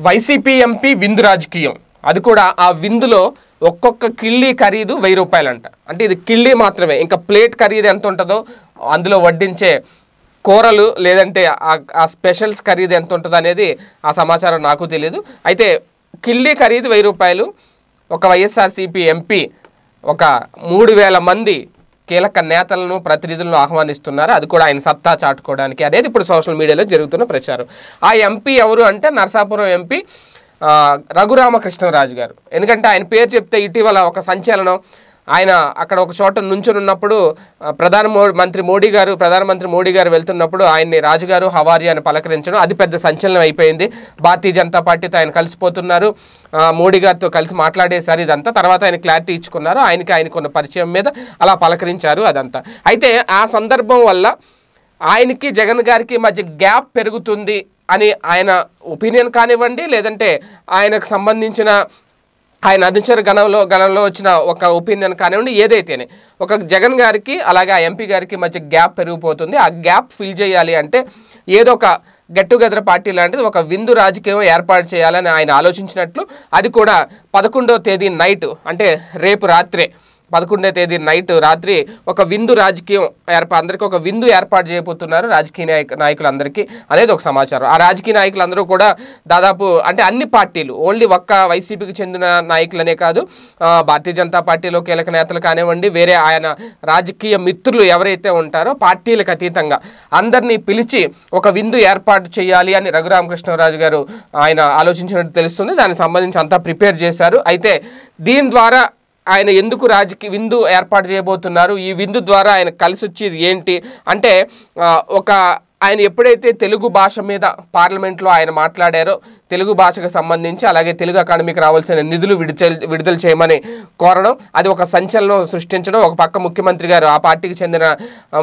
YCP MP విందు రాజకీయం. అది కూడా ఆ విందులో ఒక్కొక్క కిళ్ళీ ఖరీదు వెయ్యి రూపాయలంట. అంటే ఇది కిళ్ళీ మాత్రమే. ఇంకా ప్లేట్ ఖరీదు ఎంత ఉంటుందో అందులో వడ్డించే కూరలు లేదంటే ఆ- స్పెషల్స్ ఖరీదు ఎంత ఉంటుందో అనేది ఆ సమాచారం నాకు తెలియదు అయితే కిళ్ళీ ఖరీదు వెయ్యి రూపాయలు ఒక వైఎస్ఆర్సీపీ ఎంపీ ఒక మూడు వేల మంది కీలక నేతలను ప్రతినిధులను ఆహ్వానిస్తున్నారు. అది కూడా ఆయన సత్తా చాటుకోవడానికి. అనేది ఇప్పుడు సోషల్ మీడియాలో జరుగుతున్న ప్రచారం. ఆ ఎంపీ ఎవరు అంటే నరసాపురం ఎంపీ రఘురామకృష్ణరాజు గారు. ఎందుకంటే ఆయన పేరు చెప్తే ఇటీవల ఒక సంచలనం ఆయన అక్కడ ఒక చోట నుంచుని ఉన్నప్పుడు ప్రధాన మంత్రి మోడీ గారు ప్రధానమంత్రి మోడీ గారు వెళ్తున్నప్పుడు ఆయన్ని రాజుగారు హవారి అని పలకరించడం అది పెద్ద సంచలనం అయిపోయింది. భారతీయ జనతా పార్టీతో ఆయన కలిసిపోతున్నారు. మోడీ గారితో కలిసి మాట్లాడేశారు ఇదంతా. తర్వాత ఆయన క్లారిటీ ఇచ్చుకున్నారు. ఆయనకి ఆయనకు ఉన్న పరిచయం మీద అలా పలకరించారు అదంతా. అయితే ఆ సందర్భం వల్ల ఆయనకి జగన్ గారికి మధ్య గ్యాప్ పెరుగుతుంది అని ఆయన ఒపీనియన్ కానివ్వండి లేదంటే ఆయనకు సంబంధించిన ఆయన అనుచర గణంలో గణంలో వచ్చిన ఒక ఒపీనియన్ కానివ్వండి ఏదైతేనే. ఒక జగన్ గారికి అలాగే ఆ ఎంపీ గారికి మధ్య గ్యాప్ పెరిగిపోతుంది. ఆ గ్యాప్ ఫిల్ చేయాలి అంటే ఏదో ఒక గెట్ టుగెదర్ పార్టీ లాంటిది ఒక విందు రాజకీయం ఏర్పాటు చేయాలని ఆయన ఆలోచించినట్లు అది కూడా పదకొండో తేదీ నైట్ అంటే రేపు రాత్రే. పదకొండవ తేదీ నైట్ రాత్రి ఒక విందు రాజకీయం ఏర్పా అందరికీ ఒక విందు ఏర్పాటు చేయబోతున్నారు రాజకీయ నాయక నాయకులందరికీ అనేది ఒక సమాచారం. ఆ రాజకీయ నాయకులందరూ కూడా దాదాపు అంటే అన్ని పార్టీలు ఓన్లీ ఒక్క వైసీపీకి చెందిన నాయకులనే కాదు భారతీయ జనతా పార్టీలో కీలక నేతలు కానివ్వండి వేరే ఆయన రాజకీయ మిత్రులు ఎవరైతే ఉంటారో పార్టీలకు అతీతంగా అందరినీ పిలిచి ఒక విందు ఏర్పాటు చేయాలి అని రఘురామకృష్ణరాజు గారు ఆయన ఆలోచించినట్టు తెలుస్తుంది. దానికి సంబంధించి అంతా ప్రిపేర్ చేశారు. అయితే దీని ద్వారా ఆయన ఎందుకు రాజకీయ విందు ఏర్పాటు చేయబోతున్నారు? ఈ విందు ద్వారా ఆయన కలిసి వచ్చేది ఏంటి? అంటే ఒక ఆయన ఎప్పుడైతే తెలుగు భాష మీద పార్లమెంట్లో ఆయన మాట్లాడారో తెలుగు భాషకు సంబంధించి అలాగే తెలుగు అకాడమీకి రావాల్సిన నిధులు విడుదల విడుదల చేయమని కోరడం అది ఒక సంచలనం సృష్టించడం. ఒక పక్క ముఖ్యమంత్రి గారు ఆ పార్టీకి చెందిన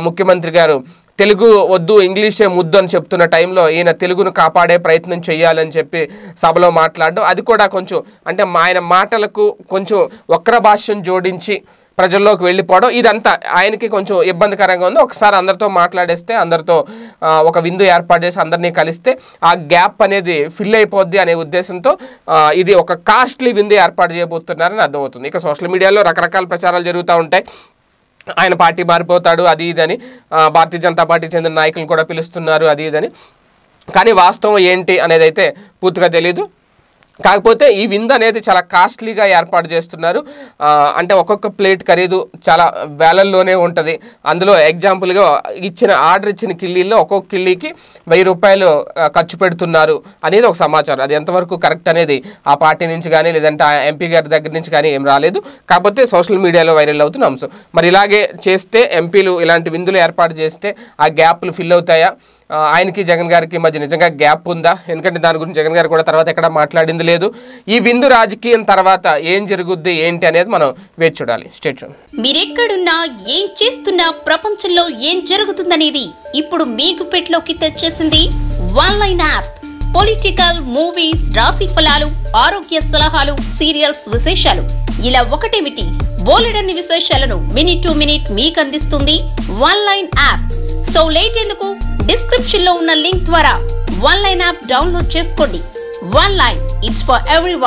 ముఖ్యమంత్రి గారు తెలుగు వద్దు ఇంగ్లీషే ముద్దు అని చెప్తున్న టైంలో ఈయన తెలుగును కాపాడే ప్రయత్నం చేయాలని చెప్పి సభలో మాట్లాడడం. అది కూడా కొంచెం అంటే మా ఆయన మాటలకు కొంచెం వక్ర భాష్యం జోడించి ప్రజల్లోకి వెళ్ళిపోవడం. ఇదంతా ఆయనకి కొంచెం ఇబ్బందికరంగా ఉంది. ఒకసారి అందరితో మాట్లాడేస్తే అందరితో ఒక విందు ఏర్పాటు చేసి అందరినీ కలిస్తే ఆ గ్యాప్ అనేది ఫిల్ అయిపోద్ది అనే ఉద్దేశంతో ఇది ఒక కాస్ట్లీ విందు ఏర్పాటు చేయబోతున్నారని అర్థమవుతుంది. ఇక సోషల్ మీడియాలో రకరకాల ప్రచారాలు జరుగుతూ ఉంటాయి. ఆయన పార్టీ మారిపోతాడు అది ఇదని భారతీయ జనతా పార్టీకి చెందిన నాయకులు కూడా పిలుస్తున్నారు అది ఇదని. కానీ వాస్తవం ఏంటి అనేది అయితే పూర్తిగా తెలియదు కాకపోతే ఈ విందు అనేది చాలా కాస్ట్లీగా ఏర్పాటు చేస్తున్నారు. అంటే ఒక్కొక్క ప్లేట్ ఖరీదు చాలా వేలల్లోనే ఉంటుంది. అందులో ఎగ్జాంపుల్గా ఇచ్చిన ఆర్డర్ ఇచ్చిన కిళ్ళీల్లో ఒక్కొక్క కిళ్ళీకి వెయ్యి రూపాయలు ఖర్చు పెడుతున్నారు అనేది ఒక సమాచారం. అది ఎంతవరకు కరెక్ట్ అనేది ఆ పార్టీ నుంచి కానీ లేదంటే ఆ ఎంపీ గారి దగ్గర నుంచి కానీ ఏం రాలేదు. కాకపోతే సోషల్ మీడియాలో వైరల్ అవుతున్న అంశం. మరి ఇలాగే చేస్తే ఎంపీలు ఇలాంటి విందులు ఏర్పాటు చేస్తే ఆ గ్యాప్లు ఫిల్ అవుతాయా? ఆయనకి జగన్ గారికి మధ్య నిజంగా గ్యాప్ ఉందా? ఎందుకంటే దాని గురించి జగన్ గారు కూడా తర్వాత ఎక్కడ మాట్లాడింది లేదు. ఈ విందు రాజకీయం తర్వాత ఏం జరుగుద్ది ఏంటి అనేది మనం వేచి చూడాలి. స్టేట్ మీరెక్కడున్నా ఏం చేస్తున్నా ప్రపంచంలో ఏం జరుగుతుందనేది ఇప్పుడు మీకు పెట్లోకి తెచ్చేసింది one line app. Political movies రాశి ఫలాలు ఆరోగ్య సలహాలు సీరియల్స్ విశేషాలు. ఇలా ఒకటేమిటి? బోలెడన్ని విశేషాలను మినిట్ టు మినిట్ మీకు అందిస్తుంది one line app. So late ఎందుకు? డిస్క్రిప్షన్లో ఉన్న లింక్ ద్వారా వన్ లైన్ యాప్ డౌన్లోడ్ చేసుకోండి. One line it's for every